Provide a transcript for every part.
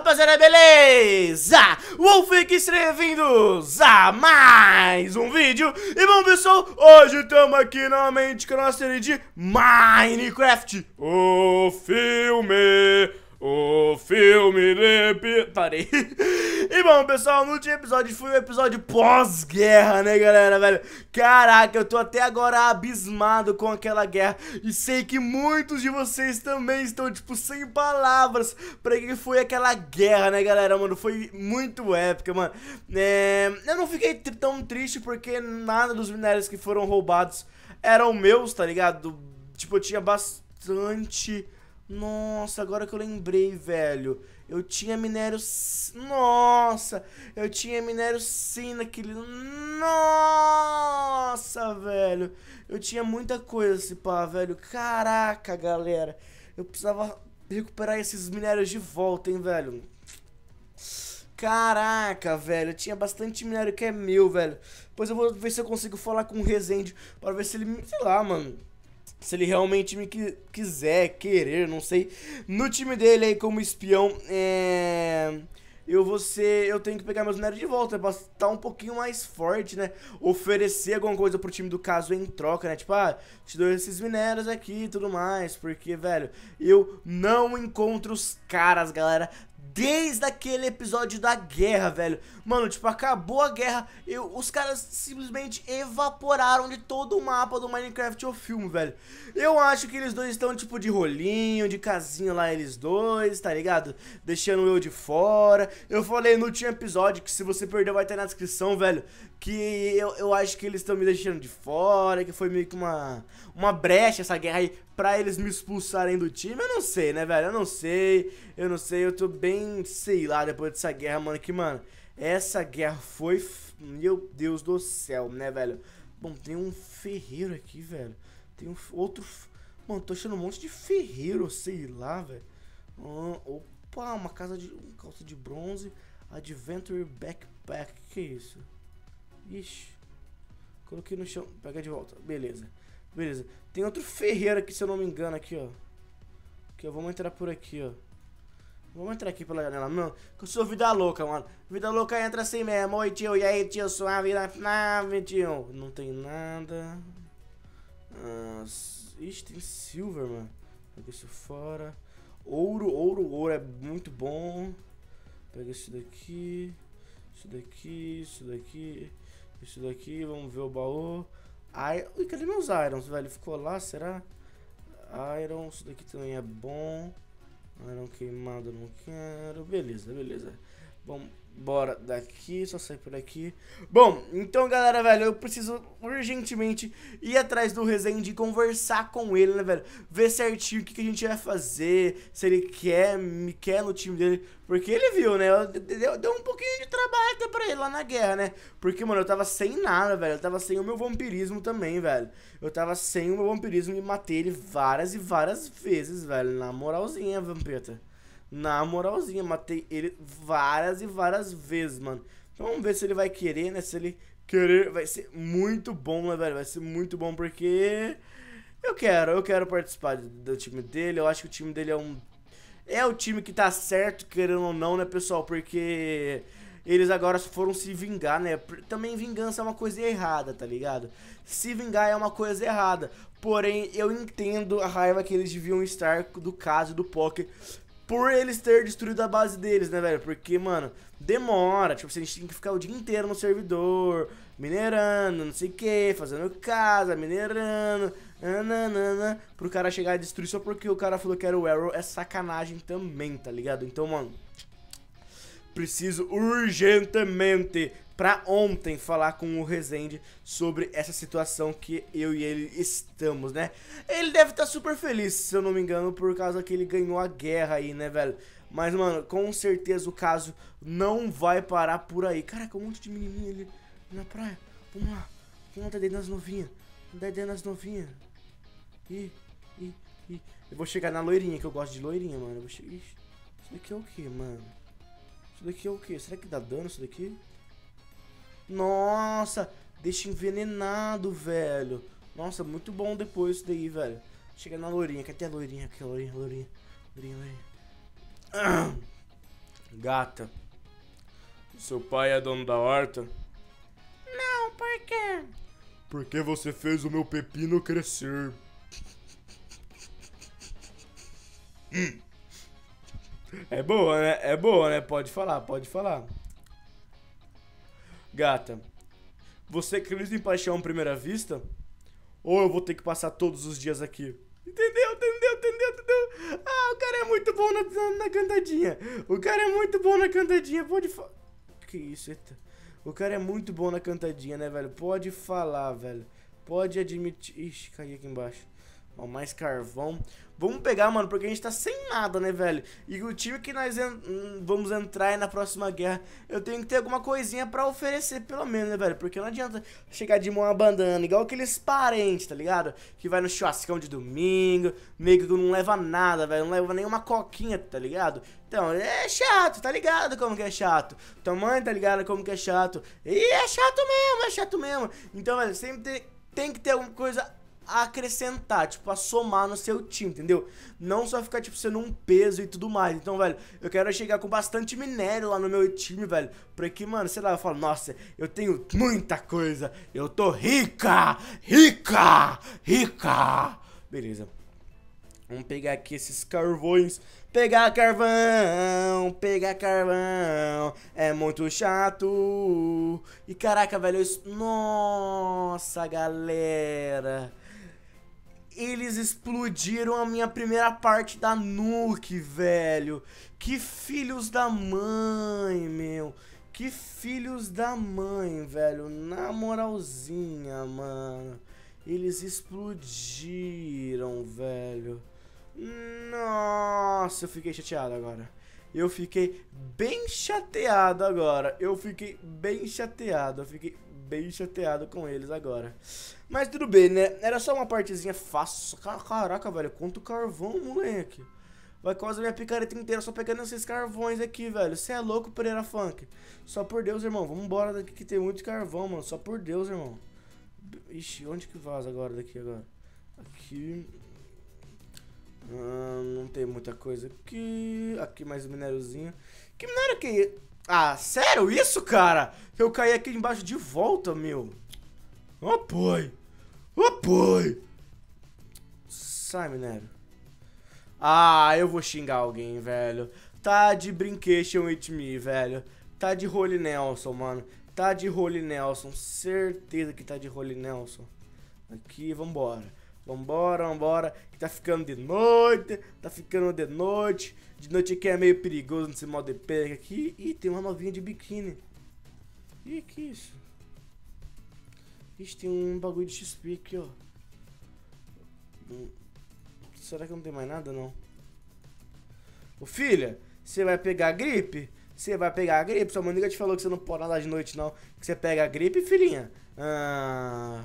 rapaziada, beleza? Wolfix, bem-vindos a mais um vídeo E bom pessoal, hoje estamos aqui novamente com a nossa série de Minecraft O filme o filme de... Parei. E bom, pessoal, no último episódio foi um episódio pós-guerra, né, galera, velho? Caraca, eu tô até agora abismado com aquela guerra. E sei que muitos de vocês também estão, tipo, sem palavras pra que foi aquela guerra, né, galera, mano? Foi muito épica, mano. É... Eu não fiquei tão triste porque nada dos minérios que foram roubados eram meus, tá ligado? Tipo, eu tinha bastante nossa, agora que eu lembrei, velho. Eu tinha minério... Nossa! Eu tinha minério sim naquele... Nossa, velho. Eu tinha muita coisa esse pá, velho. Caraca, galera. Eu precisava recuperar esses minérios de volta, hein, velho. Caraca, velho, tinha bastante minério que é meu, velho. Pois eu vou ver se eu consigo falar com o Resende para ver se ele, sei lá, mano, se ele realmente me quiser, querer, não sei. No time dele aí como espião, é... Eu vou ser... Eu tenho que pegar meus minérios de volta, pra estar um pouquinho mais forte, né? Oferecer alguma coisa pro time do caso em troca, né? Tipo, ah, te dou esses minérios aqui e tudo mais. Porque, velho, eu não encontro os caras, galera desde aquele episódio da guerra, velho. Mano, tipo, acabou a guerra, eu, os caras simplesmente evaporaram de todo o mapa do Minecraft o filme, velho. Eu acho que eles dois estão, tipo, de rolinho, de casinha lá, eles dois, tá ligado? Deixando eu de fora. Eu falei no último episódio que se você perdeu vai estar na descrição, velho, que eu, eu acho que eles estão me deixando de fora, que foi meio que uma, uma brecha essa guerra aí pra eles me expulsarem do time. Eu não sei, né, velho? Eu não sei, eu não sei, eu tô bem, sei lá, depois dessa guerra, mano, que, mano... Essa guerra foi... Meu Deus do céu, né, velho? Bom, tem um ferreiro aqui, velho. Tem um outro... Mano, tô achando um monte de ferreiro, sei lá, velho. Ah, opa, uma casa de... Um calça de bronze. Adventure Backpack. Que isso? Ixi. Coloquei no chão. Pega de volta. Beleza. Beleza. Tem outro ferreiro aqui, se eu não me engano, aqui, ó. Aqui, ó. Vamos entrar por aqui, ó. Vamos entrar aqui pela janela, não. Que eu sou vida louca, mano. Vida louca entra assim mesmo. Oi, tio. E aí, tio? Sua vida nave, tio. Não tem nada. Ah, ixi, tem silver, mano. Pega isso fora. Ouro, ouro, ouro é muito bom. Pega isso daqui. Isso daqui, isso daqui. Isso daqui. Vamos ver o baú. Ai, ui, cadê meus irons, velho? Ficou lá, será? Iron, isso daqui também é bom. Iron queimado não quero. Beleza, beleza. Bom, bora daqui, só sair por aqui. Bom, então galera, velho, eu preciso urgentemente ir atrás do Resende e conversar com ele, né, velho? Ver certinho o que, que a gente vai fazer, se ele quer, me quer no time dele. Porque ele viu, né? Deu, deu um pouquinho de trabalho até pra ele lá na guerra, né? Porque, mano, eu tava sem nada, velho. Eu tava sem o meu vampirismo também, velho. Eu tava sem o meu vampirismo e matei ele várias e várias vezes, velho. Na moralzinha, vampeta. Na moralzinha, matei ele várias e várias vezes, mano. Então vamos ver se ele vai querer, né? Se ele querer, vai ser muito bom, né, velho? Vai ser muito bom porque eu quero, eu quero participar do time dele. Eu acho que o time dele é um é o time que tá certo, querendo ou não, né, pessoal? Porque eles agora foram se vingar, né? Também vingança é uma coisa errada, tá ligado? Se vingar é uma coisa errada. Porém, eu entendo a raiva que eles deviam estar do caso do Poker por eles ter destruído a base deles, né, velho? Porque, mano, demora. Tipo, a gente tem que ficar o dia inteiro no servidor, minerando, não sei o que, fazendo casa, minerando, nananana, pro cara chegar e destruir só porque o cara falou que era o Arrow. É sacanagem também, tá ligado? Então, mano, preciso urgentemente para ontem falar com o Rezende sobre essa situação que eu e ele estamos, né? Ele deve estar tá super feliz, se eu não me engano, por causa que ele ganhou a guerra aí, né, velho? Mas, mano, com certeza o caso não vai parar por aí. Caraca, um monte de menininha ali na praia. Vamos lá. Vamos dar ideia nas novinhas. Dar nas novinhas. Ih, ih, ih. Eu vou chegar na loirinha, que eu gosto de loirinha, mano. Eu vou chegar... Ixi, isso daqui é o que, mano? Isso daqui é o que? Será que dá dano isso daqui? Nossa, deixa envenenado, velho. Nossa, muito bom depois isso daí, velho. Chega na loirinha, cadê a loirinha? Aqui, a loirinha, loirinha. Loirinha, loirinha. Gata. Seu pai é dono da horta? Não, por quê? Porque você fez o meu pepino crescer. É boa, né? É boa, né? Pode falar, pode falar. Gata, você acredita em paixão à primeira vista? Ou eu vou ter que passar todos os dias aqui? Entendeu, entendeu, entendeu, entendeu? Ah, o cara é muito bom na, na, na cantadinha. O cara é muito bom na cantadinha. Pode falar. Que isso, eita. O cara é muito bom na cantadinha, né, velho? Pode falar, velho. Pode admitir. Ixi, caí aqui embaixo. Ó, mais carvão. Vamos pegar, mano, porque a gente tá sem nada, né, velho? E o time que nós en hum, vamos entrar na próxima guerra, eu tenho que ter alguma coisinha pra oferecer, pelo menos, né, velho? Porque não adianta chegar de mão abandonando, igual aqueles parentes, tá ligado? Que vai no churrascão de domingo, meio que não leva nada, velho. Não leva nenhuma coquinha, tá ligado? Então, é chato, tá ligado como que é chato? Tua mãe tá ligado como que é chato. E é chato mesmo, é chato mesmo. Então, velho, sempre tem, tem que ter alguma coisa a acrescentar, tipo, a somar no seu time, entendeu? Não só ficar, tipo, sendo um peso e tudo mais. Então, velho, eu quero chegar com bastante minério lá no meu time, velho. Porque, mano, sei lá, eu falo, nossa, eu tenho muita coisa. Eu tô rica, rica, rica. Beleza. Vamos pegar aqui esses carvões. Pegar carvão, pegar carvão, é muito chato. E caraca, velho, eu... nossa, galera eles explodiram a minha primeira parte da nuke, velho. Que filhos da mãe, meu. Que filhos da mãe, velho. Na moralzinha, mano. Eles explodiram, velho. Nossa, eu fiquei chateado agora. Eu fiquei bem chateado agora. Eu fiquei bem chateado. Eu fiquei bem chateado com eles agora. Mas tudo bem, né? Era só uma partezinha fácil. Caraca, velho, quanto carvão, moleque. Vai quase a minha picareta inteira só pegando esses carvões aqui, velho. Você é louco, Pereira Funk. Só por Deus, irmão. Vamos embora daqui que tem muito carvão, mano. Só por Deus, irmão. Ixi, onde que vaza agora daqui agora? Aqui. Ah, não tem muita coisa aqui. Aqui mais um minériozinho. Que minério que é? Ah, sério isso, cara? Eu caí aqui embaixo de volta, meu. Oh, pai. Pai. Sai, minério. Ah, eu vou xingar alguém, velho. Tá de brincation with me, velho. Tá de Holy Nelson, mano. Tá de Holy Nelson. Certeza que tá de Holy Nelson. Aqui, vambora. Vambora, vambora. Que tá ficando de noite. Tá ficando de noite. De noite aqui é meio perigoso nesse modo de pega aqui. Ih, tem uma novinha de biquíni. Ih, que isso? Ixi, tem um bagulho de XP aqui, ó. Hum. Será que não tem mais nada, não? Ô, filha, você vai pegar gripe? Você vai pegar a gripe? Sua mãe nunca te falou que você não pode nadar de noite, não. Que você pega a gripe, filhinha? Ah...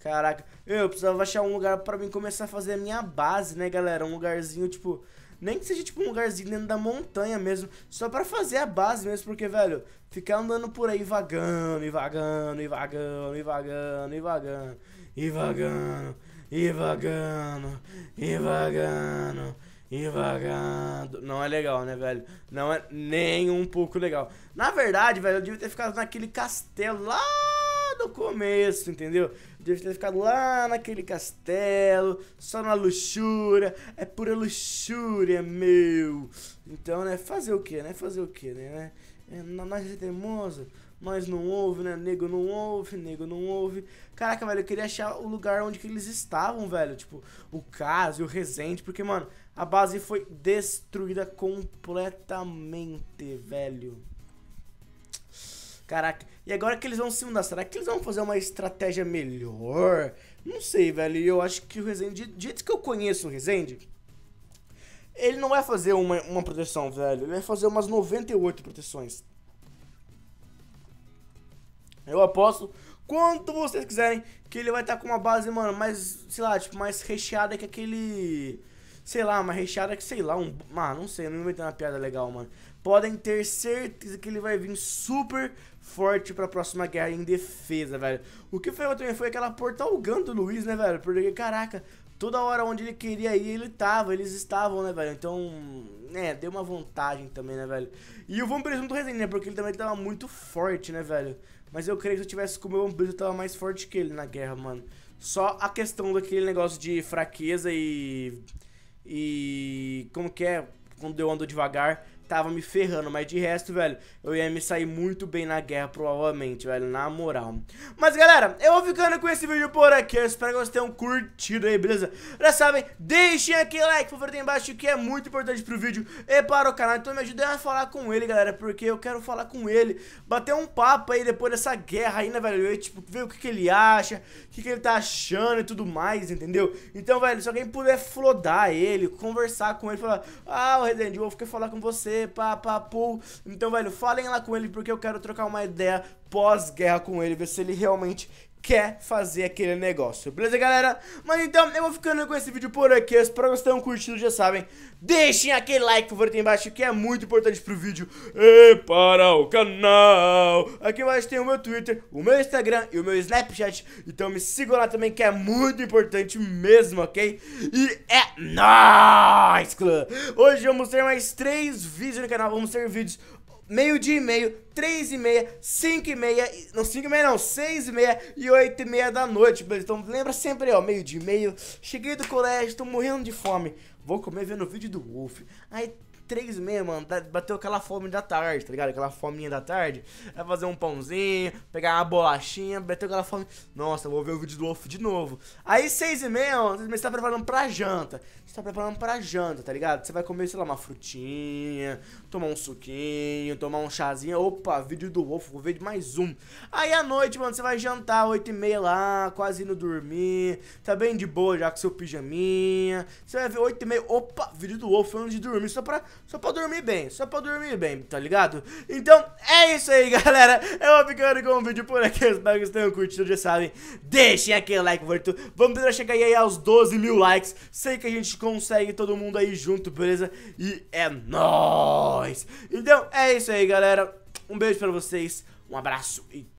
Caraca, eu precisava achar um lugar pra mim começar a fazer a minha base, né, galera? Um lugarzinho, tipo... Nem que seja, tipo, um lugarzinho dentro da montanha mesmo. Só pra fazer a base mesmo, porque, velho... Ficar andando por aí vagando, e vagando, e vagando, e vagando, e vagando... E vagando, e vagando, e vagando... E vagando. Não é legal, né, velho? Não é nem um pouco legal. Na verdade, velho, eu devia ter ficado naquele castelo lá do começo, entendeu? Devia ter ficado lá naquele castelo, só na luxúria. É pura luxúria, meu. Então, né, fazer o que, né? Fazer o que, né? É, nós é teimoso, nós não ouve, né? Nego não ouve, nego não ouve. Caraca, velho, eu queria achar o lugar onde que eles estavam, velho. Tipo, o caso o Resende, porque, mano, a base foi destruída completamente, velho. Caraca, e agora que eles vão se mudar, será que eles vão fazer uma estratégia melhor? Não sei, velho. Eu acho que o Resende, do jeito que eu conheço o Resende, ele não vai fazer uma, uma proteção, velho. Ele vai fazer umas 98 proteções. Eu aposto quanto vocês quiserem que ele vai estar tá com uma base, mano, mais, sei lá, tipo, mais recheada que aquele. Sei lá, uma recheada que, sei lá, um. Ah, não sei, não inventei uma piada legal, mano. Podem ter certeza que ele vai vir super forte pra próxima guerra em defesa, velho. O que foi também foi aquela portal gun do Luiz, né, velho? Porque, caraca, toda hora onde ele queria ir, ele tava, eles estavam, né, velho? Então, é, deu uma vantagem também, né, velho? E o Vampiro do Resident, né? Porque ele também tava muito forte, né, velho? Mas eu creio que se eu tivesse com o meu Vampiro, eu tava mais forte que ele na guerra, mano. Só a questão daquele negócio de fraqueza e... E... Como que é? Quando eu ando devagar tava me ferrando, mas de resto, velho, eu ia me sair muito bem na guerra, provavelmente, velho, na moral. Mas, galera, eu vou ficando com esse vídeo por aqui, eu espero que vocês tenham curtido aí, beleza? Já sabem, deixem aquele like favorito aí embaixo, que é muito importante pro vídeo e para o canal, então me ajudem a falar com ele, galera, porque eu quero falar com ele, bater um papo aí depois dessa guerra aí, né, velho, eu, tipo, ver o que, que ele acha, o que, que ele tá achando e tudo mais, entendeu? Então, velho, se alguém puder flodar ele, conversar com ele, falar, ah, o Resident Evil, eu fiquei falar com você, pô. Então, velho, falem lá com ele porque eu quero trocar uma ideia pós-guerra com ele, ver se ele realmente quer fazer aquele negócio, beleza, galera? Mas então, eu vou ficando com esse vídeo por aqui, espero que vocês tenham curtido, já sabem Deixem aquele like favorito aí embaixo, que é muito importante pro vídeo e para o canal Aqui embaixo tem o meu Twitter, o meu Instagram e o meu Snapchat Então me sigam lá também, que é muito importante mesmo, ok? E é nóis, clã! Hoje vamos ter mais três vídeos no canal, vamos ter vídeos meio dia e meio, três e meia, cinco e meia, não, cinco e meia não, seis e meia e oito e meia da noite, beleza? Então lembra sempre, ó, meio dia e meio, cheguei do colégio, tô morrendo de fome, vou comer vendo o vídeo do Wolf, aí três meia, mano, bateu aquela fome da tarde, tá ligado? Aquela fominha da tarde. Vai fazer um pãozinho, pegar uma bolachinha, bateu aquela fome. Nossa, vou ver o vídeo do Wolf de novo. Aí seis e meia, mano, você tá preparando pra janta. Você tá preparando pra janta, tá ligado? Você vai comer, sei lá, uma frutinha, tomar um suquinho, tomar um chazinho. Opa, vídeo do Wolf, vou ver de mais um. Aí à noite, mano, você vai jantar, oito e meia lá, quase indo dormir. Tá bem de boa já com seu pijaminha. Você vai ver oito e meia, opa, vídeo do Wolf antes de dormir, só pra só pra dormir bem, só pra dormir bem, tá ligado? Então, é isso aí, galera. Eu vou ficando com o vídeo por aqui. Espero que vocês tenham curtido, já sabem. Deixem aquele like. Vamos tentar chegar aí aos 12 mil likes. Sei que a gente consegue todo mundo aí junto, beleza? E é nóis! Então, é isso aí, galera. Um beijo pra vocês. Um abraço e